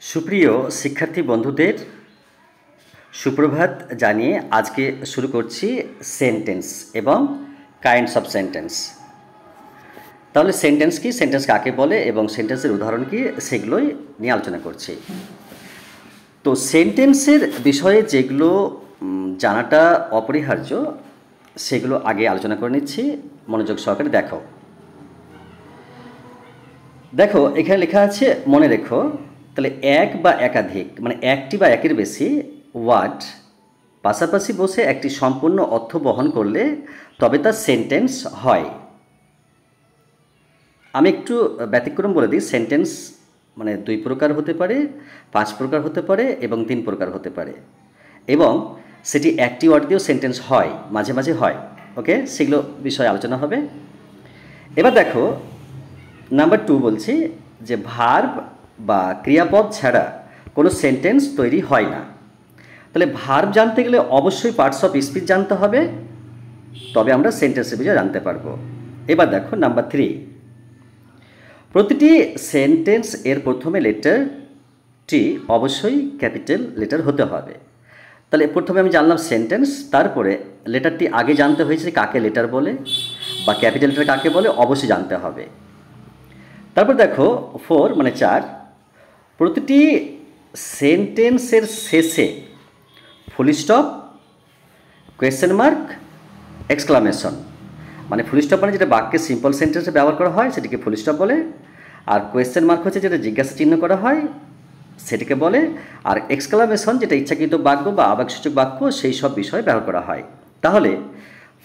সুপ্রিয় শিক্ষার্থী বন্ধুদের, সুপ্রভাত জানিয়ে আজকে শুরু করছি সেন্টেন্স এবং কাইন্ডস অফ সেন্টেন্স তাহলে সেন্টেন্স কি? সেন্টেন্স কাকে বলে এবং সেন্টেন্সের উদাহরণ কি? সেগুলোই নিয়ে আলোচনা করছি। তো সেন্টেন্সের বিষয়ে যেগুলো জানাটা অপরিহার্য, সেগুলো আগে আলোচনা করে নিচ্ছি। মনোযোগ সহকারে দেখো। দেখো, এখানে লেখা আছে, মনে রেখো তাহলে এক বা একাধিক মানে একটি বা একের বেশি ওয়ার্ড পাশাপাশি বসে একটি সম্পূর্ণ অর্থ বহন করলে তবে তার সেন্টেন্স হয়। আমি একটু ব্যতিক্রম বলে দিই, সেন্টেন্স মানে দুই প্রকার হতে পারে, পাঁচ প্রকার হতে পারে এবং তিন প্রকার হতে পারে। এবং সেটি একটি ওয়ার্ড দিয়েও সেন্টেন্স হয়, মাঝে মাঝে হয়। ওকে সেগুলো বিষয়ে আলোচনা হবে। এবার দেখো, নাম্বার টু বলছি যে ভার্ব বা ক্রিয়াপদ ছাড়া কোনো সেন্টেন্স তৈরি হয় না। তাহলে ভার্ব জানতে গেলে অবশ্যই পার্টস অফ স্পিচ জানতে হবে। তবে আমরা সেন্টেন্সের বিষয়ে জানতে পারব। এবার দেখো নাম্বার থ্রি প্রতিটি সেন্টেন্স এর প্রথমে লেটারটি অবশ্যই ক্যাপিটাল লেটার হতে হবে। তাহলে প্রথমে আমি জানলাম সেন্টেন্স তারপরে লেটারটি আগে জানতে হয়েছে কাকে লেটার বলে বা ক্যাপিটাল লেটার কাকে বলে, অবশ্যই জানতে হবে। তারপর দেখো ফোর মানে চার। প্রতিটি সেন্টেন্সের শেষে full stop question mark exclamation মানে ফুল স্টপ মানে যেটা বাক্যে সিম্পল সেন্টেন্সে ব্যবহার করা হয়, সেটিকে ফুল স্টপ বলে। আর কোয়েশ্চেন মার্ক হচ্ছে যেটা জিজ্ঞাসা চিহ্ন করা হয়, সেটিকে বলে। আর এক্সক্লামেশন যেটা ইচ্ছাকৃত বাক্য বা আবেগসূচক বাক্য, সেই সব বিষয়ে ব্যবহার করা হয়। তাহলে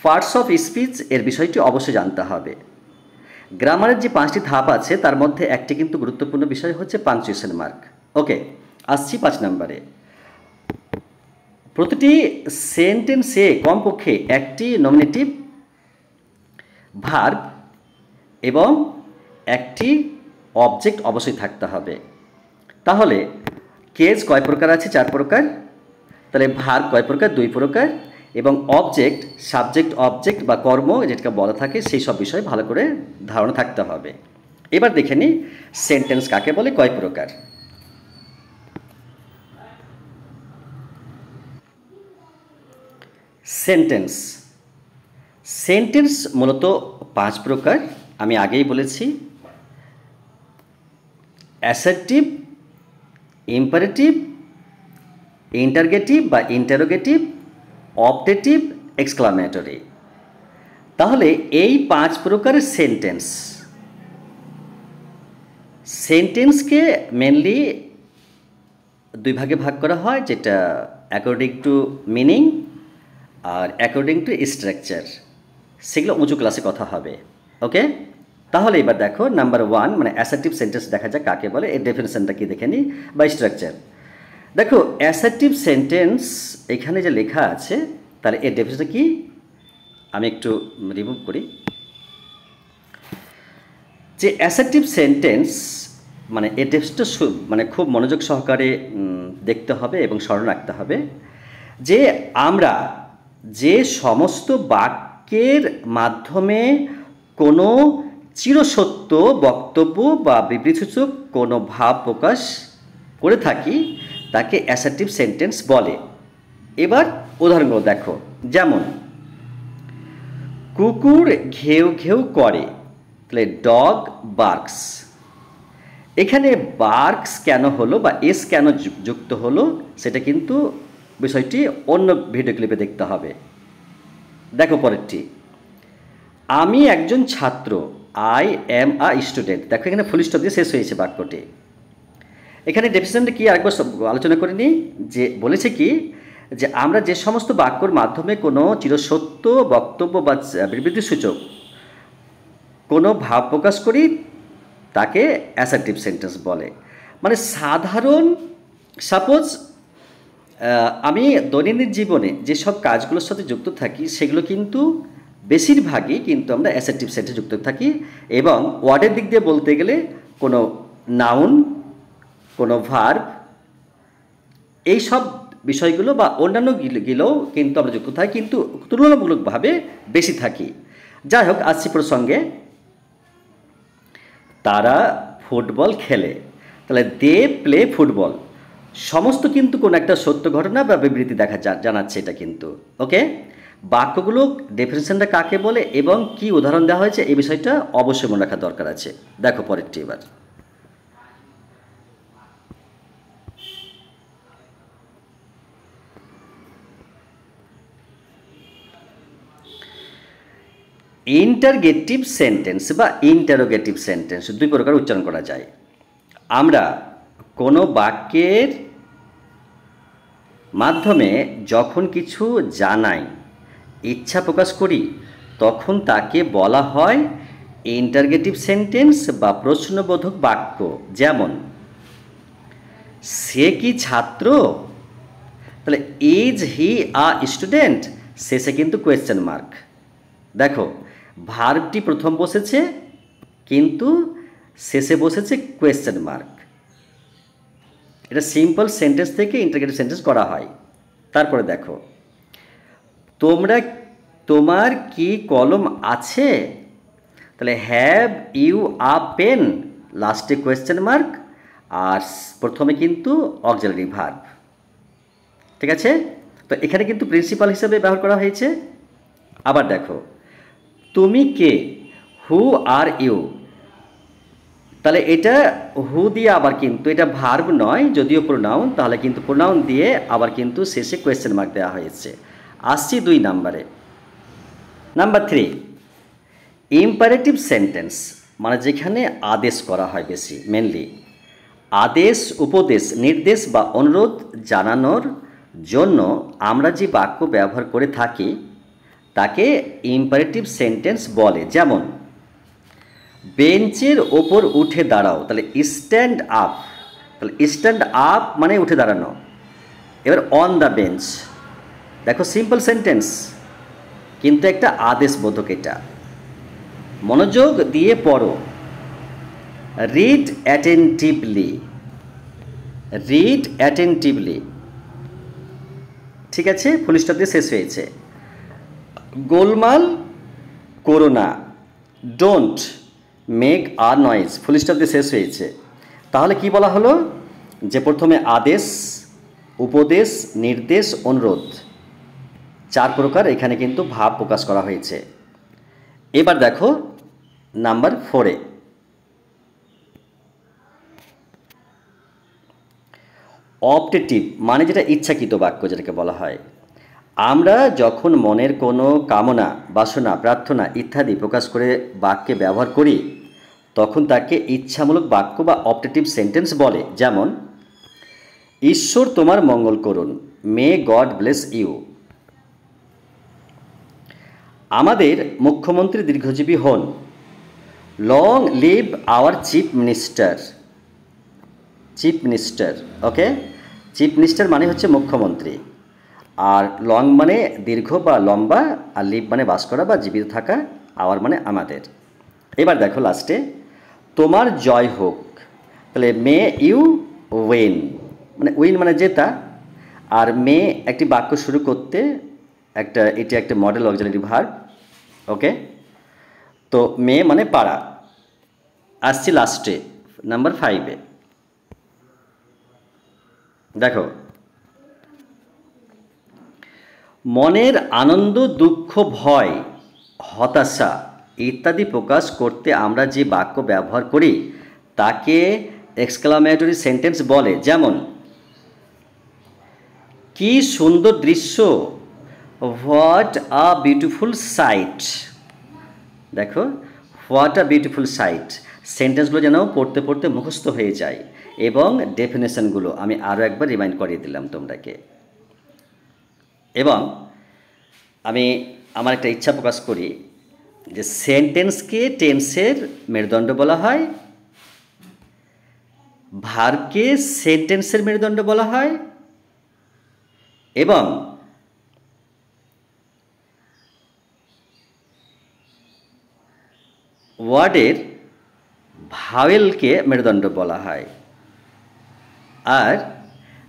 পার্টস অফ স্পিচ এর বিষয়টি অবশ্যই জানতে হবে। গ্রামারের যে পাঁচটি ধাপ আছে, তার মধ্যে একটি কিন্তু গুরুত্বপূর্ণ বিষয় হচ্ছে পাংচুয়েশন মার্ক। ওকে, আসছি পাঁচ নম্বরে। প্রতিটি সেন্টেন্সে কমপক্ষে একটি নমিনেটিভ ভার্ব এবং একটি অবজেক্ট অবশ্যই থাকতে হবে। তাহলে কেজ কয় প্রকার আছে? চার প্রকার। তাহলে ভার কয় প্রকার? দুই প্রকার। এবং অবজেক্ট সাবজেক্ট অবজেক্ট বা কর্ম যেটাকে বলা থাকে, সেই সব বিষয়ে ভালো করে ধারণা থাকতে হবে। এবার দেখে নিই সেন্টেন্স কাকে বলে, কয় প্রকার? সেন্টেন্স সেন্টেন্স মূলত পাঁচ প্রকার। আমি আগেই বলেছি অ্যাসার্টিভ ইম্পারেটিভ ইন্টারগেটিভ বা ইন্টারোগেটিভ অপটেটিভ এক্সক্লামেটরি। তাহলে এই পাঁচ প্রকারের সেন্টেন্স। সেন্টেন্সকে মেনলি দুই ভাগে ভাগ করা হয়, যেটা অ্যাকর্ডিং টু মিনিং আর অ্যাকর্ডিং টু স্ট্রাকচার সেগুলো উঁচু ক্লাসে কথা হবে ওকে তাহলে এবার দেখো নাম্বার ওয়ান মানে অ্যাসার্টিভ সেন্টেন্স দেখা যায় কাকে বলে, এর ডেফিনেশনটা কি দেখে নিই, বা স্ট্রাকচার দেখো অ্যাসার্টিভ সেন্টেন্স এখানে যে লেখা আছে, তাহলে এর ডেফিনেশনটা কি? আমি একটু রিমুভ করি। যে অ্যাসার্টিভ সেন্টেন্স মানে এর ডেফিনেশনটা মানে খুব মনোযোগ সহকারে দেখতে হবে এবং স্মরণ রাখতে হবে যে আমরা যে সমস্ত বাক্যের মাধ্যমে কোনো চিরসত্য বক্তব্য বা বিবৃতিসূচক কোনো ভাব প্রকাশ করে থাকি তাকে অ্যাসার্টিভ সেন্টেন্স বলে। এবার উদাহরণগুলো দেখো। যেমন, কুকুর ঘেউ ঘেউ করে, তাহলে ডগ বার্কস এখানে বার্কস কেন হলো বা এস কেন যুক্ত হলো, সেটা কিন্তু বিষয়টি অন্য ভিডিও ক্লিপে দেখতে হবে। দেখো পরেরটি। আমি একজন ছাত্র আই এম আ স্টুডেন্ট দেখো এখানে ফুল স্টপ দিয়ে শেষ হয়েছে বাক্যটি। এখানে ডেফিনেশনটা কি আরেকবার আলোচনা করে নিই, যে বলেছে কি, যে আমরা যে সমস্ত বাক্যর মাধ্যমে কোনো চিরসত্য বক্তব্য বা বিবৃতি সূচক কোনো ভাব প্রকাশ করি, তাকে অ্যাসার্টিভ সেন্টেন্স বলে। মানে সাধারণ সাপোজ আমি দৈনন্দিন জীবনে যেসব কাজগুলোর সাথে যুক্ত থাকি, সেগুলো কিন্তু বেশিরভাগই কিন্তু আমরা অ্যাসেটিভ সেটে যুক্ত থাকি এবং ওয়ার্ডের দিক দিয়ে বলতে গেলে কোনো নাউন কোনো ভার্ব এই সব বিষয়গুলো বা অন্যান্য গিলেও কিন্তু আমরা যুক্ত থাকি, কিন্তু তুলনামূলকভাবে বেশি থাকি। যাই হোক আসছি প্রসঙ্গে তারা ফুটবল খেলে। তাহলে দে প্লে ফুটবল। সমস্ত কিন্তু কোনো একটা সত্য ঘটনা বা বিবৃতি দেখা জানাচ্ছে এটা কিন্তু। ওকে? বাক্যগুলো ডেফিনেশনটা কাকে বলে এবং কি উদাহরণ দেওয়া হয়েছে, এই বিষয়টা অবশ্যই মনে রাখা দরকার আছে। দেখো পরেরটি এবার। ইন্টারগেটিভ সেন্টেন্স বা ইন্টারোগেটিভ সেন্টেন্স দুই প্রকার উচ্চারণ করা যায়। আমরা কোনো বাক্যের মাধ্যমে যখন কিছু জানাই, ইচ্ছা প্রকাশ করি, তখন তাকে বলা হয় ইন্টারগেটিভ সেন্টেন্স বা প্রশ্নবোধক বাক্য। যেমন, সে কি ছাত্র? তাহলে ইজ হি আ স্টুডেন্ট শেষে কিন্তু কোয়েশ্চেন মার্ক দেখো ভার্বটি প্রথম বসেছে, কিন্তু শেষে বসেছে কোয়েশ্চেন মার্ক এটা সিম্পল সেন্টেন্স থেকে ইন্টারগ্রেটিভ সেন্টেন্স করা হয়। তারপরে দেখো, তোমরা, তোমার কি কলম আছে? তাহলে হ্যাভ ইউ আ পেন লাস্টে কোয়েশ্চেন মার্ক আর প্রথমে কিন্তু অক্সিলারি ভার্ব ঠিক আছে? তো এখানে কিন্তু প্রিন্সিপাল হিসেবে ব্যবহার করা হয়েছে। আবার দেখো তুমি কে? হু আর ইউ তাহলে এটা হু দিয়ে আবার কিন্তু এটা ভার্ব নয়, যদিও প্রোনাউন তাহলে কিন্তু প্রোনাউন দিয়ে আবার কিন্তু শেষে কোয়েশ্চেন মার্ক দেওয়া হয়েছে। আসছি দুই নাম্বারে। নাম্বার থ্রি ইম্পারেটিভ সেন্টেন্স মানে যেখানে আদেশ করা হয় বেশি মেনলি আদেশ, উপদেশ, নির্দেশ বা অনুরোধ জানানোর জন্য আমরা যে বাক্য ব্যবহার করে থাকি তাকে ইম্পারেটিভ সেন্টেন্স বলে। যেমন, বেঞ্চের ওপর উঠে দাঁড়াও। তাহলে স্ট্যান্ড আপ তাহলে স্ট্যান্ড আপ মানে উঠে দাঁড়ানো। এবার অন দ্য বেঞ্চ দেখো সিম্পল সেন্টেন্স কিন্তু একটা আদেশ বোধক এটা। মনোযোগ দিয়ে পড়ো। রিড অ্যাটেন্টিভলি রিড অ্যাটেন্টিভলি ঠিক আছে? ফুল দিয়ে শেষ হয়েছে। গোলমাল করো না। Don't make a noise full stop দিয়ে শেষ হয়েছে। তাহলে কি বলা হলো? যে প্রথমে আদেশ, উপদেশ, নির্দেশ, অনুরোধ। চার প্রকার এখানে কিন্তু ভাব প্রকাশ করা হয়েছে। এবার দেখো নাম্বার ফোরে অপটেটিভ মানে যেটা ইচ্ছাকৃত বাক্য যেটাকে বলা হয়। আমরা যখন মনের কোনো কামনা, বাসনা, প্রার্থনা ইত্যাদি প্রকাশ করে বাক্যে ব্যবহার করি, তখন তাকে ইচ্ছামূলক বাক্য বা অপটেটিভ সেন্টেন্স বলে, যেমন, ঈশ্বর তোমার মঙ্গল করুন, মে গড ব্লেস ইউ। আমাদের মুখ্যমন্ত্রী দীর্ঘজীবী হন। Long live our chief minister. Chief minister, okay? Chief minister মানে হচ্ছে মুখ্যমন্ত্রী। আর লং মানে দীর্ঘ বা লম্বা, আর লিভ মানে বাস করা বা জীবিত থাকা আওয়ার মানে আমাদের। এবার দেখো লাস্টে তোমার জয় হোক, তাহলে মে ইউ ওয়েন মানে উইন মানে জেতা, আর মে একটি বাক্য শুরু করতে একটা, এটি একটা মডেল অক্সিলারি ভার্ব ওকে তো মে মানে পাড়া আসছি লাস্টে নাম্বার ফাইভে দেখো মনের আনন্দ, দুঃখ, ভয়, হতাশা ইত্যাদি প্রকাশ করতে আমরা যে বাক্য ব্যবহার করি, তাকে এক্সক্লামেটরি সেন্টেন্স বলে। যেমন, কি সুন্দর দৃশ্য হোয়াট আ বিউটিফুল সাইট দেখো হোয়াট আ বিউটিফুল সাইট সেন্টেন্সগুলো যেন পড়তে পড়তে মুখস্থ হয়ে যায়। এবং ডেফিনেশনগুলো আমি আরও একবার রিমাইন্ড করিয়ে দিলাম তোমরাকে। এবং আমি আমার একটা ইচ্ছা প্রকাশ করি যে সেন্টেন্সকে টেন্সের মেরুদণ্ড বলা হয়, ভার্বকে সেন্টেন্সের মেরুদণ্ড বলা হয় এবং ওয়ার্ডের ভাওয়েলকে মেরুদণ্ড বলা হয় আর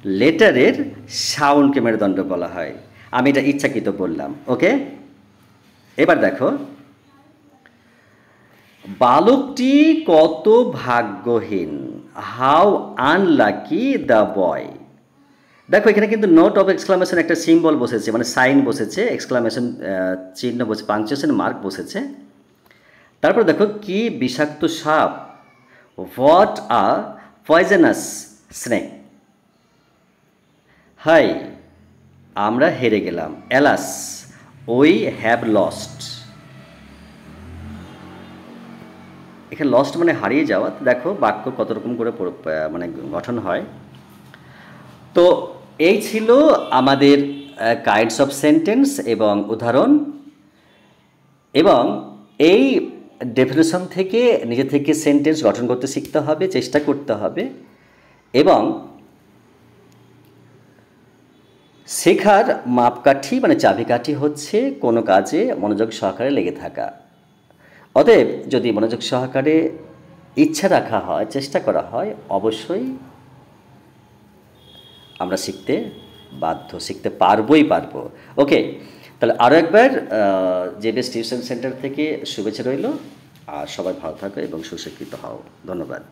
লেটারের সাউন্ডকে মেরুদণ্ড বলা হয়। আমি এটা ইচ্ছাকৃত বললাম, ওকে? এবার দেখো, বালকটি কত ভাগ্যহীন হাউ আনলাকি দ্য বয় দেখো, এখানে কিন্তু নোট অফ এক্সক্লামেশন একটা সিম্বল বসেছে মানে সাইন বসেছে এক্সক্লামেশন চিহ্ন বসে পাংচুয়েশন মার্ক বসেছে। তারপর দেখো, কি বিষাক্ত সাপ হোয়াট আ পয়জনাস স্নেক হাই আমরা হেরে গেলাম। অ্যালাস ওই হ্যাভ লস্ট। এখানে লস্ট মানে হারিয়ে যাওয়া। দেখো বাক্য কত রকম করে মানে গঠন হয়। তো এই ছিল আমাদের কাইন্ডস অফ সেন্টেন্স এবং উদাহরণ। এবং এই ডেফিনেশন থেকে নিজে থেকে সেন্টেন্স গঠন করতে শিখতে হবে, চেষ্টা করতে হবে। এবং শেখার মাপকাঠি মানে চাবিকাঠি হচ্ছে কোনো কাজে মনোযোগ সহকারে লেগে থাকা। অতএব যদি মনোযোগ সহকারে ইচ্ছা রাখা হয়, চেষ্টা করা হয়, অবশ্যই আমরা শিখতে বাধ্য, শিখতে পারবোই পারব। ওকে, তাহলে আরও একবার বেস্ট টিউশন সেন্টার থেকে শুভেচ্ছা রইল। আর সবাই ভালো থাকো এবং সুশিক্ষিত হও। ধন্যবাদ।